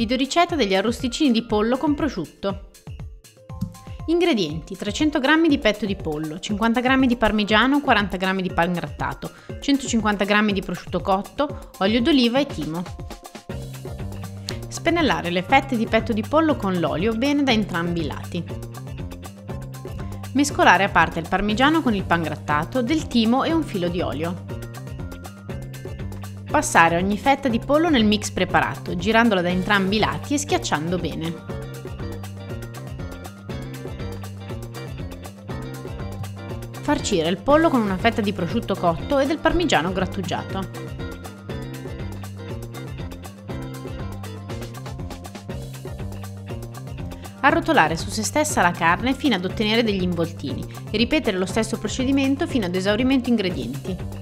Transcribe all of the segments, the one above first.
Videoricetta degli arrosticini di pollo con prosciutto. Ingredienti: 300 g di petto di pollo, 50 g di parmigiano, 40 g di pan grattato, 150 g di prosciutto cotto, olio d'oliva e timo. Spennellare le fette di petto di pollo con l'olio bene da entrambi i lati. Mescolare a parte il parmigiano con il pan grattato, del timo e un filo di olio. Passare ogni fetta di pollo nel mix preparato, girandola da entrambi i lati e schiacciando bene. Farcire il pollo con una fetta di prosciutto cotto e del parmigiano grattugiato. Arrotolare su se stessa la carne fino ad ottenere degli involtini e ripetere lo stesso procedimento fino ad esaurimento ingredienti.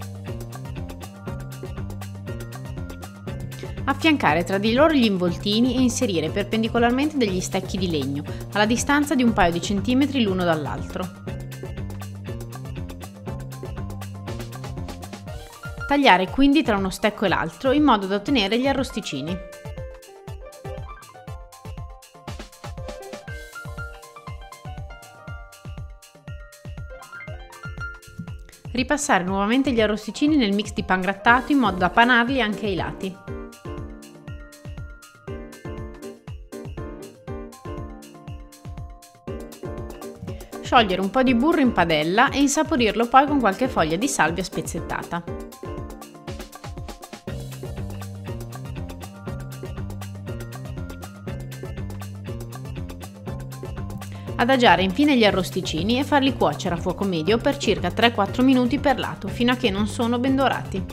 Affiancare tra di loro gli involtini e inserire perpendicolarmente degli stecchi di legno, alla distanza di un paio di centimetri l'uno dall'altro. Tagliare quindi tra uno stecco e l'altro in modo da ottenere gli arrosticini. Ripassare nuovamente gli arrosticini nel mix di pan grattato in modo da panarli anche ai lati. Sciogliere un po' di burro in padella e insaporirlo poi con qualche foglia di salvia spezzettata. Adagiare infine gli arrosticini e farli cuocere a fuoco medio per circa 3-4 minuti per lato fino a che non sono ben dorati.